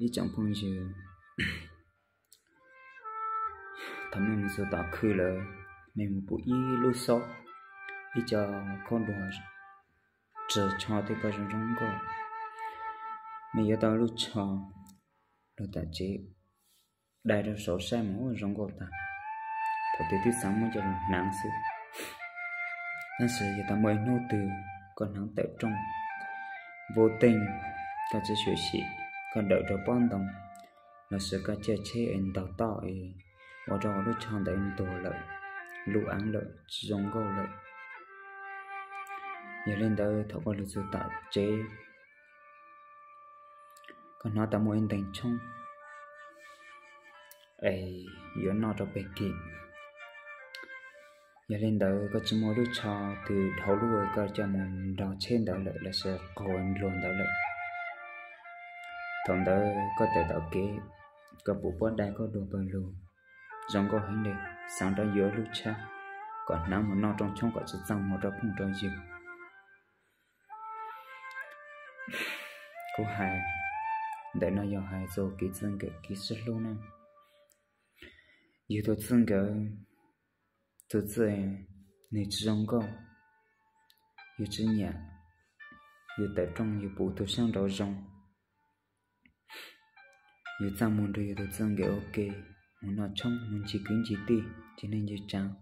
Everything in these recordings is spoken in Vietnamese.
ý chẳng phong thằng mình sẽ tạo khử là mình một buổi lúc sau ý cho con đồ chờ cho thì có trong trong có mình giờ tao lúc cho lúc ta đại ra số sai mà trong có ta thật thì thứ sáng mới cho nắng sự nên sự giờ ta mới nô từ còn nắng tập trung vô tình ta chỉ suy sĩ còn đợi cho bọn đồng là sự cả chế chế em tạo tạo ấy và cho lúc chọn để em tổ lợi. Lũ án lợi, giống gâu lợi. Giờ lên tới thọ qua lịch sử tạ chế. Còn nó ta muốn em thành trong ấy giờ nó cho bề kỳ giờ lên tới có chỉ mua lúc cho từ đầu lúc có cho mình đào trên đạo lợi là sẽ cầu em luôn đạo lợi thằng đó, có thể tạo kế có bộ bó đai có đồ bằng lù. Dòng có hình đề sáng đó giữa lúc cha. Còn nắng một nó trong trong có chất dòng một trong phong trong dịu. Cô hai, để nó dòng hai rồi kỹ chân cái kỹ sức luôn nè dù tôi chân cái tôi chơi này dòng có dù chỉ nhạc, dù tại trong, dù bộ tôi sang đó yu tsang ta muốn rồi tu tsang cái ok. Muốn nó chong muốn chỉ cứng chỉ ti. Chi nên yu chang.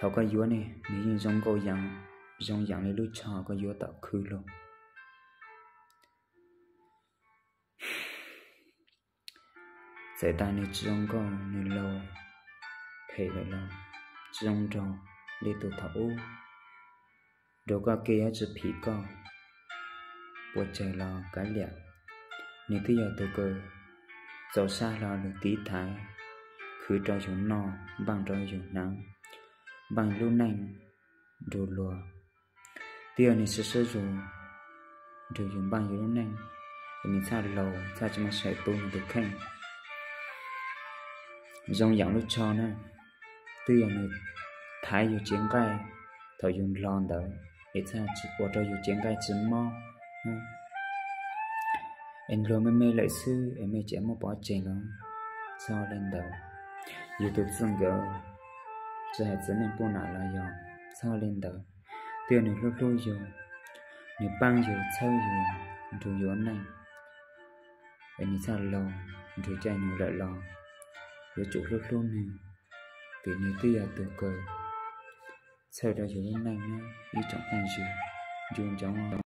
Thầu cái yu này nếu như giống câu yang giống yang này lúc chờ có yu tạo khứ luôn sẽ ta này trong câu nên lâu phải là lâu trong trâu để tôi u, đồ qua kia chỉ phí co của trời lo cái liệt nếu thứ giờ tôi cơ dầu xa lo được tí thái khứ cho chúng no bằng cho chúng nắng. Bằng lưu nành đồ lùa. Tiêu này sơ sơ dù đồ dùng bằng lưu nành. Thì mình xa lầu, xa cho mà sẽ tôn được khen. Dòng dòng lúc cho nè nữa tiêu này thái dù chiến cây thầu dùng lon đỡ. Để xa chỉ có cho dù chiến cây mong mò em rồi mới mê lại sư, em mê chém một bỏ chén lắm sao lên đầu? Youtube xong gỡ. Giờ hãy dẫn em bố nạ là dò sao lên đầu? Tiền được lúc lúc dù nếu băng dù sâu dù dù dù này. Em sao lo? Dù chạy nhiều lại lo. Dù chủ lúc lúc này vì nếu tia à, từ cờ. Sau đó dù này nhá? Ý trọng hàng dù dù trong